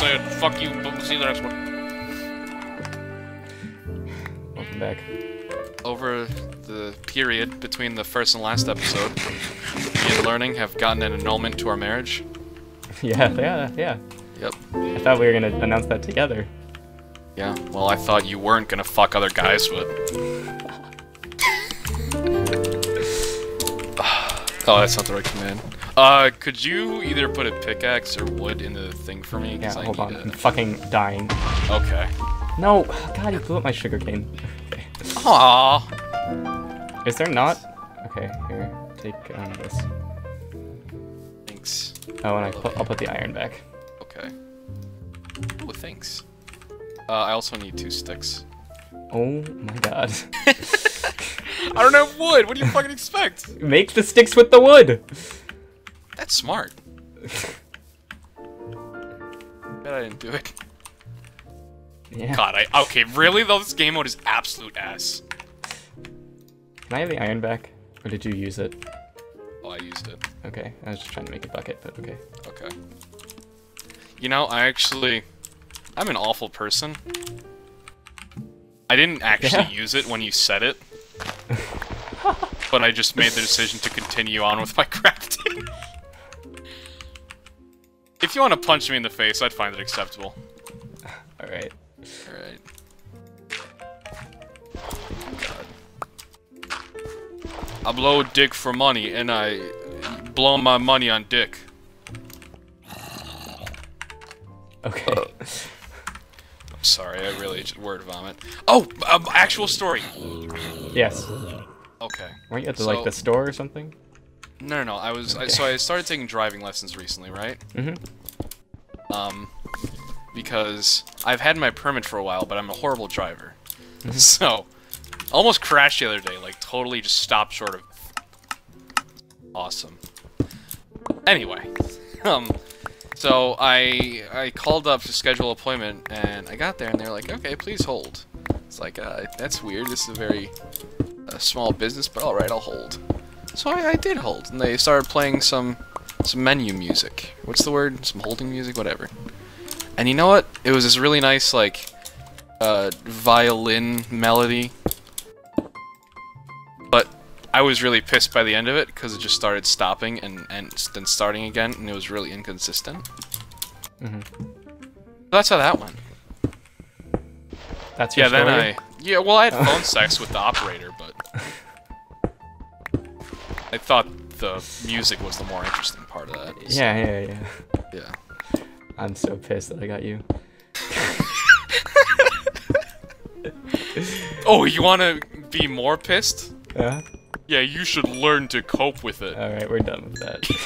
see you next one. Welcome back. Over the period between the first and last episode, me and Learning have gotten an annulment to our marriage. Yeah, yeah, yeah. Yep. I thought we were gonna announce that together. Yeah, well, I thought you weren't gonna fuck other guys, but... oh, that's not the right command. Uh, could you either put a pickaxe or wood in the thing for me? Yeah, I hold on. need I'm fucking dying. Okay. No! God, you blew up my sugarcane. Okay. Aww. Is there not? Okay, here. Take um, this. Thanks. Oh, and I put, I'll put the iron back. Okay. Oh, thanks. Uh, I also need two sticks. Oh my god. I don't have wood! What do you fucking expect? Make the sticks with the wood! That's smart. Bet I didn't do it. Yeah. God, I- okay, really though? This game mode is absolute ass. Can I have the iron back? Or did you use it? Oh, I used it. Okay, I was just trying to make a bucket, but okay. Okay. You know, I actually... I'm an awful person. I didn't actually Yeah. use it when you said it. but I just made the decision to continue on with my crafting. If you want to punch me in the face, I'd find it acceptable. Alright. Alright. I blow dick for money, and I blow my money on dick. Okay. I'm sorry, I really just word vomit. Oh, um, actual story. yes. Okay. Weren't you at the, So- like, the store or something? No, no, no. I was I, so I started taking driving lessons recently, right? Mm-hmm. Um, because I've had my permit for a while, but I'm a horrible driver. So, almost crashed the other day. Like totally just stopped short of. Awesome. Anyway, um, so I I called up to schedule an appointment, and I got there, and they're like, "Okay, please hold." It's like, uh, that's weird. This is a very uh, small business, but all right, I'll hold. So I, I did hold, and they started playing some some menu music. What's the word? Some holding music, whatever. And you know what? It was this really nice like uh, violin melody. But I was really pissed by the end of it because it just started stopping and and then starting again, and it was really inconsistent. Mm-hmm. That's how that went. That's your Yeah, then? I yeah, well, I had phone sex with the operator, but I thought the music was the more interesting part of that. so, Yeah, yeah, yeah. yeah. I'm so pissed that I got you. Oh, you want to be more pissed? Yeah? Yeah, you should learn to cope with it. Alright, we're done with that.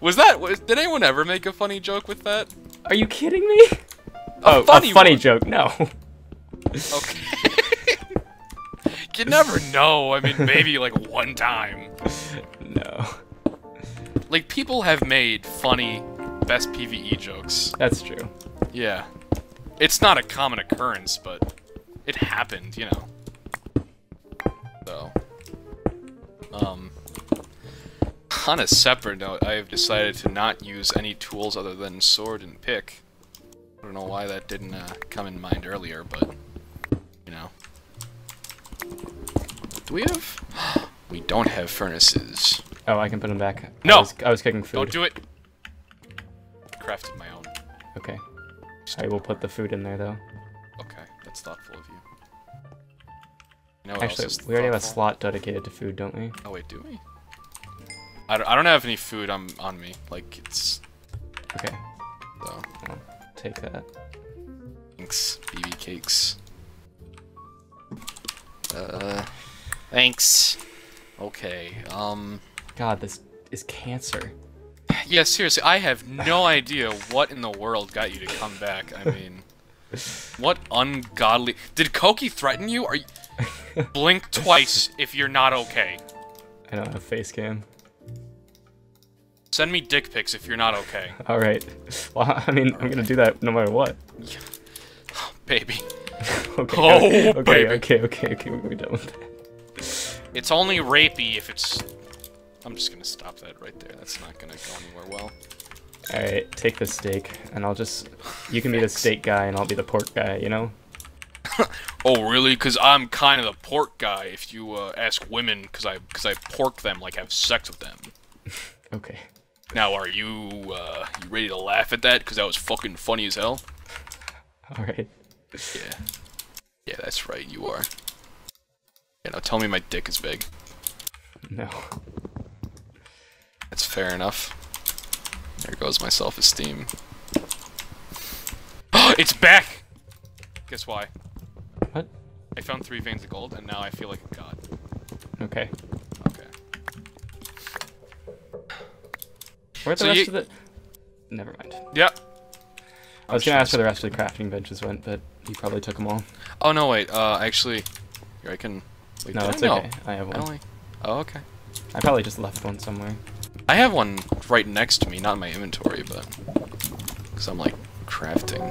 Was that? Was, did anyone ever make a funny joke with that? Are you kidding me? oh, funny a funny one. joke. No. Okay. You never know. I mean, maybe like one time. no. Like people have made funny best PVE jokes. That's true. Yeah. It's not a common occurrence, but it happened, you know. So. Um. On a separate note, I have decided to not use any tools other than sword and pick. I don't know why that didn't uh, come in mind earlier, but Do we have? we don't have furnaces. Oh, I can put them back. No! I was, I was cooking food. Don't do it. Crafted my own. Okay. I will put the food in there though. Okay, that's thoughtful of you. You know Actually, we already have a slot dedicated to food, don't we? Oh wait, do we? I don't, I don't have any food on on me. Like it's Okay. so I'll take that. thanks, BB cakes. Uh, thanks. Okay. Um. God, this is cancer. Yeah, seriously, I have no idea what in the world got you to come back. I mean, what ungodly? Did Koki threaten you? Are you? Blink twice if you're not okay. I don't have face cam. Send me dick pics if you're not okay, Alright. Well, I mean, I'm gonna do that no matter what. Yeah, baby. Okay. Oh, okay, okay, baby. okay, okay, okay, we're done with that. It's only rapey if it's. I'm just gonna stop that right there. That's not gonna go anywhere well. Alright, take the steak, and I'll just... You can be the steak guy, and I'll be the pork guy, you know? Oh, really? Because I'm kind of the pork guy. If you uh, ask women, because I because I pork them, like have sex with them. Okay. Now, are you uh, you ready to laugh at that? Because that was fucking funny as hell. Alright. Yeah. Yeah, that's right. You are. Yeah, now tell me my dick is big. No. That's fair enough. There goes my self-esteem. it's back! Guess why? What? I found three veins of gold, and now I feel like a god. Okay. Okay. Where'd the So rest you- of the... Never mind. Yep. I was gonna ask where the rest of the crafting benches went, but you probably took them all. Oh no, wait. Uh, actually, here I can. Wait, No, did I? it's okay. I have I one. only. Oh, okay. I probably just left one somewhere. I have one right next to me, not in my inventory, but because I'm like crafting.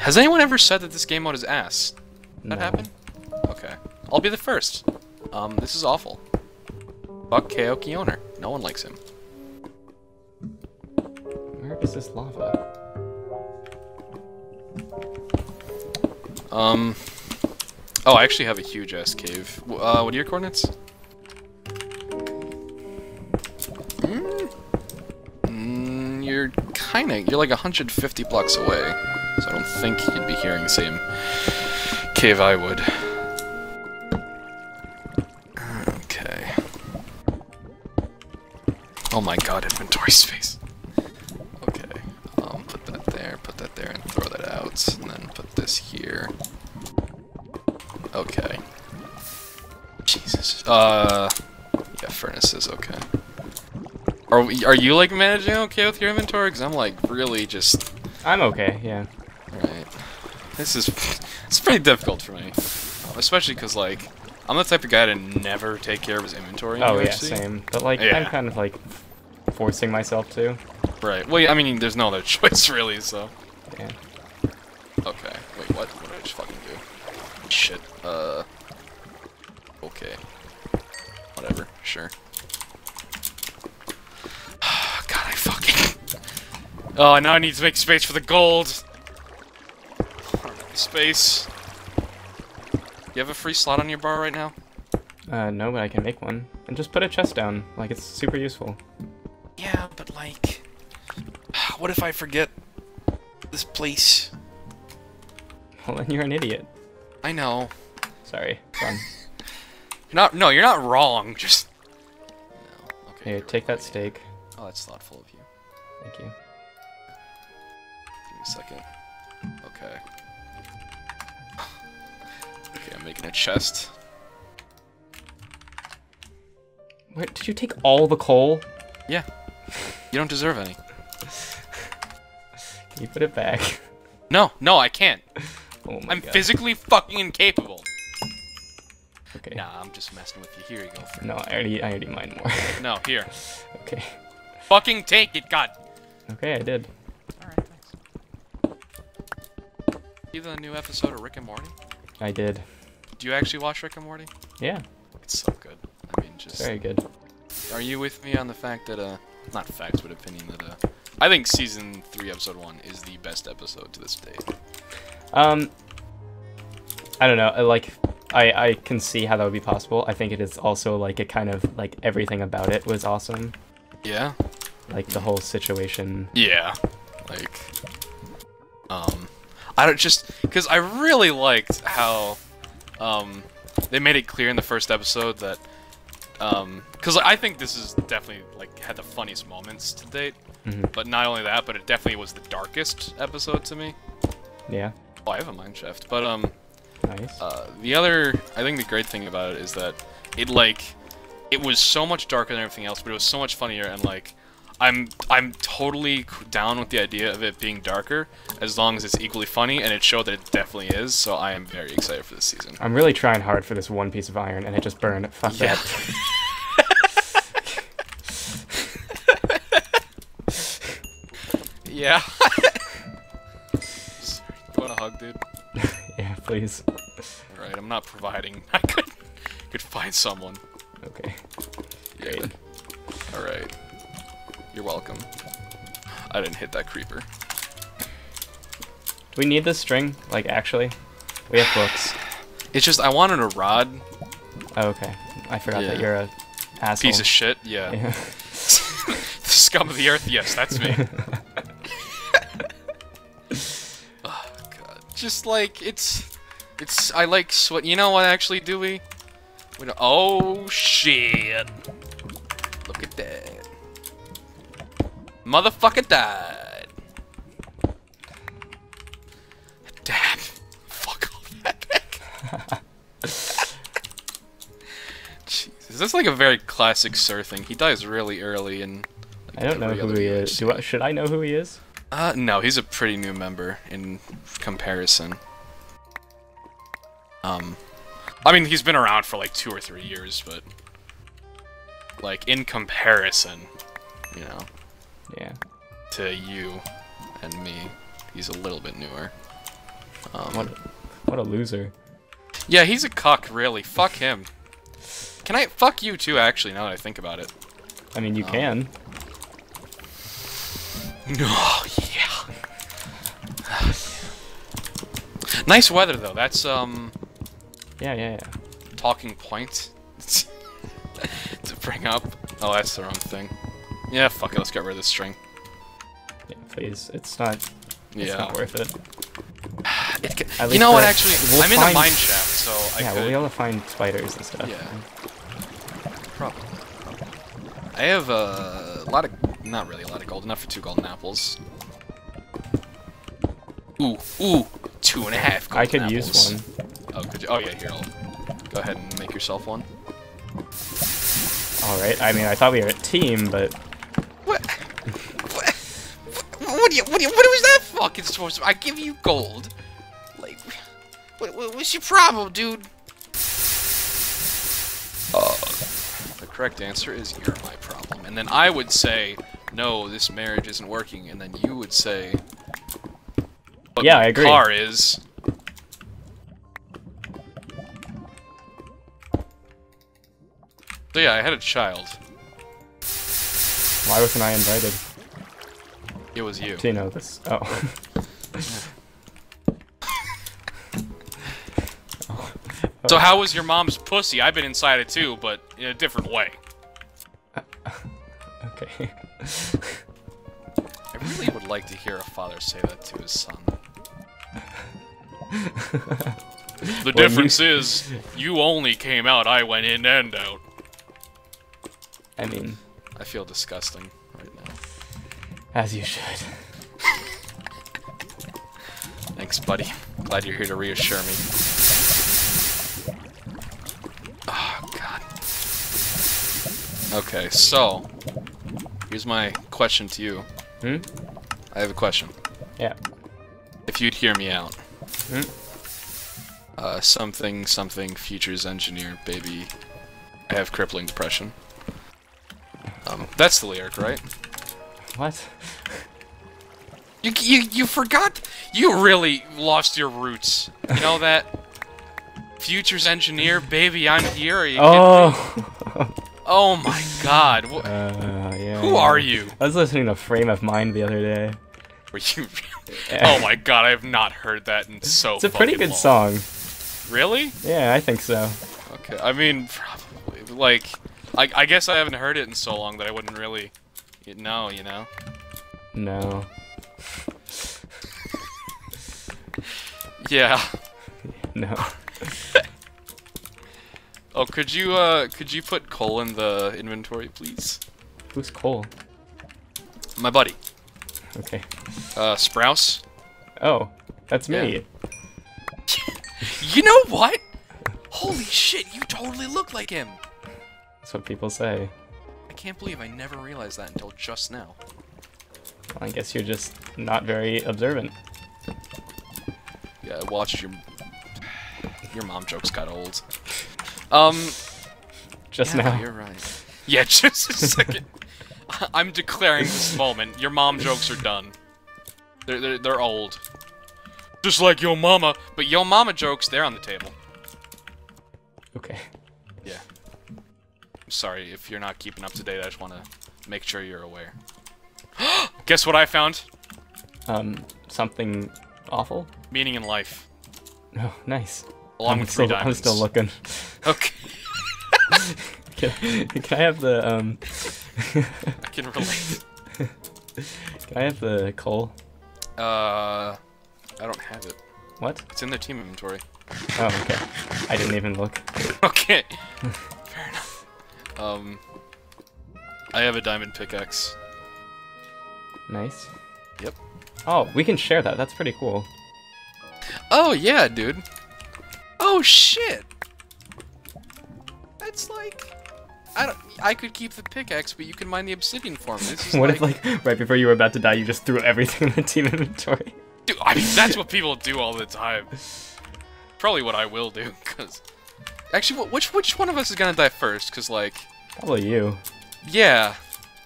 Has anyone ever said that this game mode is ass? That No. happen? Okay. I'll be the first. Um, this is awful. Fuck Kaoki owner. No one likes him. Where is this lava? Um. Oh, I actually have a huge ass cave. Uh, what are your coordinates? Mm, you're kinda, you're like 150 blocks away. So I don't think you'd be hearing the same cave I would. Okay. Oh my god, inventory space. Okay. Um, put that there, put that there, and throw that out. And then put this here. Okay. Jesus. Uh, yeah, furnaces, okay. Are, we, are you, like, managing okay with your inventory? Because I'm, like, really just... I'm okay, yeah. Right. This is... It's pretty difficult for me. Especially because, like, I'm the type of guy to never take care of his inventory. in Oh yeah, same. But like, I'm kind of like forcing myself to. Right. Well, yeah, I mean, there's no other choice, really, so... Yeah. Okay. Wait, what? What did I just fucking do? Shit. Uh. Okay. Whatever. Sure. God, I fucking. Oh, now I need to make space for the gold. Space. You have a free slot on your bar right now? Uh, no, but I can make one. And just put a chest down. Like, it's super useful. Yeah, but like, what if I forget this place? Well, then you're an idiot. I know. Sorry. Fun. Not. No, you're not wrong. Just. No. Okay. Here, take that steak. Oh, that's thoughtful of you. Thank you. Give me a second. Okay. Okay, I'm making a chest. Wait, did you take all the coal? Yeah. You don't deserve any. Can you put it back? No, no, I can't. Oh I'm god. physically fucking incapable. Okay. Nah, I'm just messing with you. Here you go. For No, I already, I already mined more. No, here. okay. Fucking take it, God. Okay, I did. Alright, thanks. See the new episode of Rick and Morty? I did. Do you actually watch Rick and Morty? Yeah, It's so good. I mean, just. very good. Are you with me on the fact that, uh, not facts, but opinion that, uh, I think season 3, episode 1 is the best episode to this day. Um, I don't know. uh, Like, I I can see how that would be possible. I think it is also like a kind of like everything about it was awesome. Yeah? Like the whole situation. Yeah. Like, um, I don't just, because I really liked how, um, they made it clear in the first episode that, um, because I think this is definitely, like, had the funniest moments to date. Mhm. But not only that, but it definitely was the darkest episode to me. Yeah, Oh, I have a mine shaft, But, um, nice. uh, the other, I think the great thing about it is that it like, it was so much darker than everything else, but it was so much funnier and like, I'm I'm totally down with the idea of it being darker as long as it's equally funny, and it showed that it definitely is. So I am very excited for this season. I'm really trying hard for this one piece of iron, and it just burned. Fuck Yeah. that. Yeah. Please. Right, I'm not providing. I could could find someone. Okay. Yeah. All right. You're welcome. I didn't hit that creeper. Do we need this string? Like, actually? We have books. It's just I wanted a rod. Oh, okay. I forgot that you're a asshole. Piece of shit. Yeah. Yeah. the scum of the earth. Yes, that's me. oh god. Just like it's, it's. I like sweat. You know what? Actually, do we? we don't, oh shit! Look at that. Motherfucker died. Damn. Fuck off that. Jesus, that's like a very classic Sir thing. He dies really early and. I don't know who he is. Do I, should I know who he is? Uh, no, he's a pretty new member in comparison. Um, I mean, he's been around for like two or three years, but like in comparison, you know, Yeah. to you and me, he's a little bit newer. Um, What? What a loser. yeah, he's a cuck, really. Fuck him. Can I fuck you too? Actually, now that I think about it. I mean, you Oh. can. Oh yeah. nice weather though. That's um. Yeah, yeah, yeah. talking point to bring up. Oh, that's the wrong thing. Yeah, fuck it. Let's get rid of this string. Yeah, please. It's not. It's Yeah. not worth it. It ca- At you know what? Actually, we'll I'm in a mine shaft, so I yeah, could. we'll be able to find spiders and stuff. Yeah. Probably. I have uh, a lot of, not really a lot of gold, enough for two golden apples. Ooh, ooh, two and a half I could apples. use one. Oh, could you? Oh yeah, here. I'll go ahead and make yourself one. All right. I mean, I thought we were a team, but What? What? What do you? What do you? What was that fucking supposed to? I give you gold. Like, what, what, what's your problem, dude? Uh, the correct answer is you're my problem, and then I would say, no, this marriage isn't working, and then you would say, Yeah, I agree. Car is. So yeah, I had a child. why wasn't I invited? It was you. Do you know this? Oh. So how was your mom's pussy? I've been inside it too, but in a different way. okay. I really would like to hear a father say that to his son. The Well, difference is, you only came out, I went in and out. I mean, I feel disgusting right now. as you should. Thanks, buddy. Glad you're here to reassure me. Oh, God. Okay, so, here's my question to you. Hmm? I have a question. Yeah. If you'd hear me out. Hmm? Uh, something, something, futures engineer, baby. I have crippling depression. Um, that's the lyric, right? What? You, you, you forgot? You really lost your roots. You know that? futures engineer, baby, I'm here. Are you? Oh. Oh my god. Uh, yeah. Who yeah. are you? I was listening to Frame of Mind the other day. Were you? oh my god, I have not heard that in so. Long. It's a pretty good long. song. Really? Yeah, I think so. Okay. I mean, probably. Like, I, I guess I haven't heard it in so long that I wouldn't really know. You know? No. Yeah. No. Oh, could you uh, could you put Cole in the inventory, please? Who's Cole? My buddy, Okay. uh, Sprouse. Oh, that's me. You know what? Holy shit, you totally look like him. That's what people say. I can't believe I never realized that until just now. Well, I guess you're just not very observant. Yeah, I watched your your mom jokes got old. Um, Just yeah, now. you're right. Yeah, just a second. I'm declaring this moment. Your mom jokes are done. They're they're they're old. Just like yo mama, but yo mama jokes they're on the table. Okay. Yeah. I'm sorry if you're not keeping up to date. I just want to make sure you're aware. Guess what I found? Um, something awful? Meaning in life. Oh, nice. Along I'm with three still, I'm still looking. Okay, Can, can I have the um? I can relate. can I have the coal? Uh, I don't have it. What? It's in the team inventory. Oh, okay. I didn't even look. Okay. Fair enough. Um, I have a diamond pickaxe. Nice. Yep. Oh, we can share that. That's pretty cool. Oh yeah, dude. Oh shit. That's like, I don't. I could keep the pickaxe, but you can mine the obsidian for me. What like, if like right before you were about to die, you just threw everything in the team inventory? dude, I mean, that's what people do all the time. Probably what I will do, cause actually, which which one of us is gonna die first? Cause like, Probably you. yeah,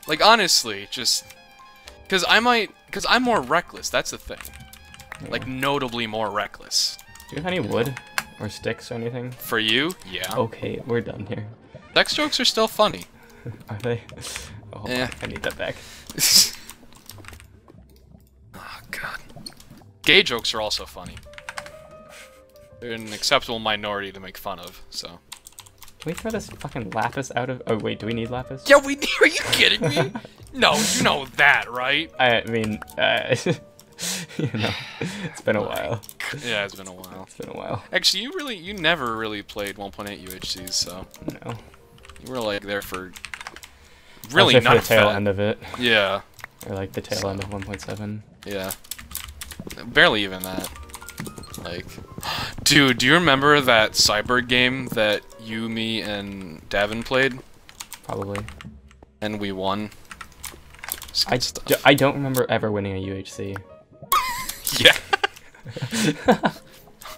like honestly, just cause I might, cause I'm more reckless. That's the thing. Like notably more reckless. Do you have any wood or sticks or anything? For you, yeah. Okay, we're done here. Sex jokes are still funny. Are they? Oh, Eh. I need that back. oh god. Gay jokes are also funny. They're an acceptable minority to make fun of, so. Can we throw this fucking lapis out of? Oh wait, do we need lapis? Yeah, we are you kidding me? no, you know that, right? I mean, uh, you know, it's been a while. Yeah, it's been a while. It's been a while. Actually, you really you never really played 1.8 UHCs, so No. You were like there for really for not the tail end of it, Yeah, or like the tail end of 1.7. yeah. Barely even that. Like, dude, do you remember that Cyber game that you, me, and Davin played, Probably. and we won? I, I don't remember ever winning a UHC. Yeah.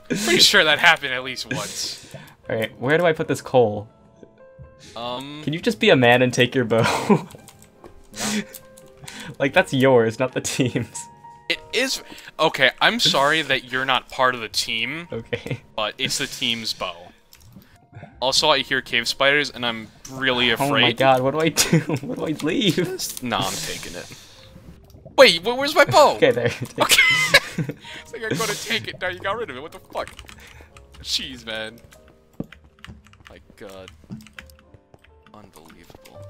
Pretty sure that happened at least once. Alright, where do I put this coal? Um, Can you just be a man and take your bow? like, that's yours, not the team's. it is okay. I'm sorry that you're not part of the team, Okay. but it's the team's bow. Also, I hear cave spiders, and I'm really afraid. Oh my god, what do I do? what do I leave? No, I'm taking it. Wait, where's my bow? Okay, there. Okay. it's like I'm gonna take it. Now you got rid of it. What the fuck? Jeez, man. My god. Unbelievable.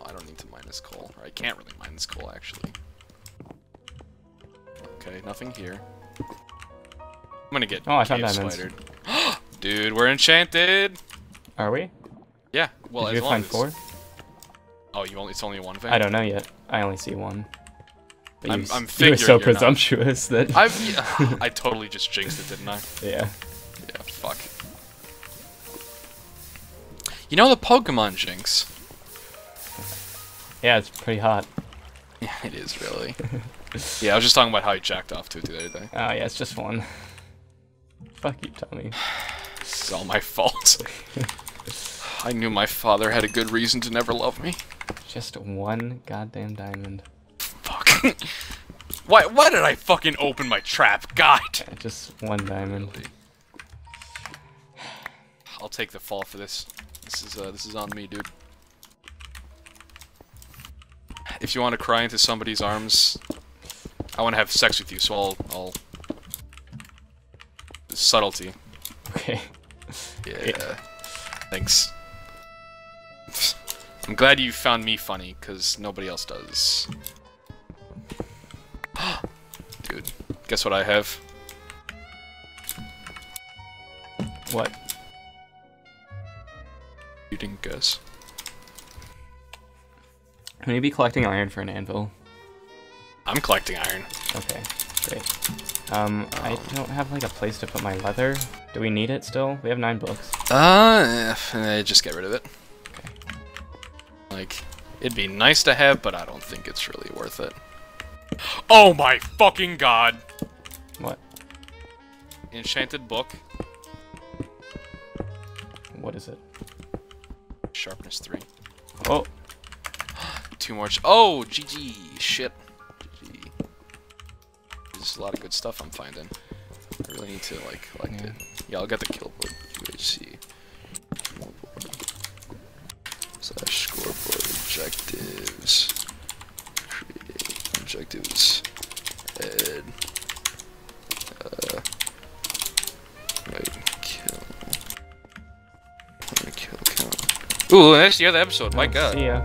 Oh, I don't need to mine this coal. Or I can't really mine this coal, actually. Okay, nothing here. I'm gonna get Oh, I found diamonds. spidered. Dude, we're enchanted! Are we? Yeah, well, Did as you long find as... four? Oh, you only, it's only one vein? I don't know yet. I only see one. But I'm- you, I'm you were figuring so you're not. presumptuous that. I've... I totally just jinxed it, didn't I? Yeah, You know the Pokemon Jinx? Yeah, it's pretty hot. Yeah, it is really. yeah, I was just talking about how he jacked off to it the other day. Oh yeah, it's just one. Fuck you, Tommy. It's all my fault. I knew my father had a good reason to never love me. Just one goddamn diamond. Fuck. why? Why did I fucking open my trap? God. Yeah, just one diamond. I'll take the fall for this. This is uh, this is on me, dude. If you want to cry into somebody's arms, I want to have sex with you, so I'll I'll subtlety. Okay. Yeah. Thanks. I'm glad you found me funny, because nobody else does. Dude, guess what I have? What? You didn't guess. Can you be collecting iron for an anvil? I'm collecting iron. Okay, great. Um, I don't have like a place to put my leather. Do we need it still? We have nine books. Uh, eh, just get rid of it. Okay. Like, it'd be nice to have, but I don't think it's really worth it. Oh my fucking god! What? Enchanted book, sharpness 3. Oh, Two more. Oh, GG. Shit. GG. There's a lot of good stuff I'm finding. I really need to, like, collect Yeah. it. Yeah, I'll get the kill board. UHC. Slash scoreboard objectives. Create objectives. Ooh, that's the other episode. My God. See ya.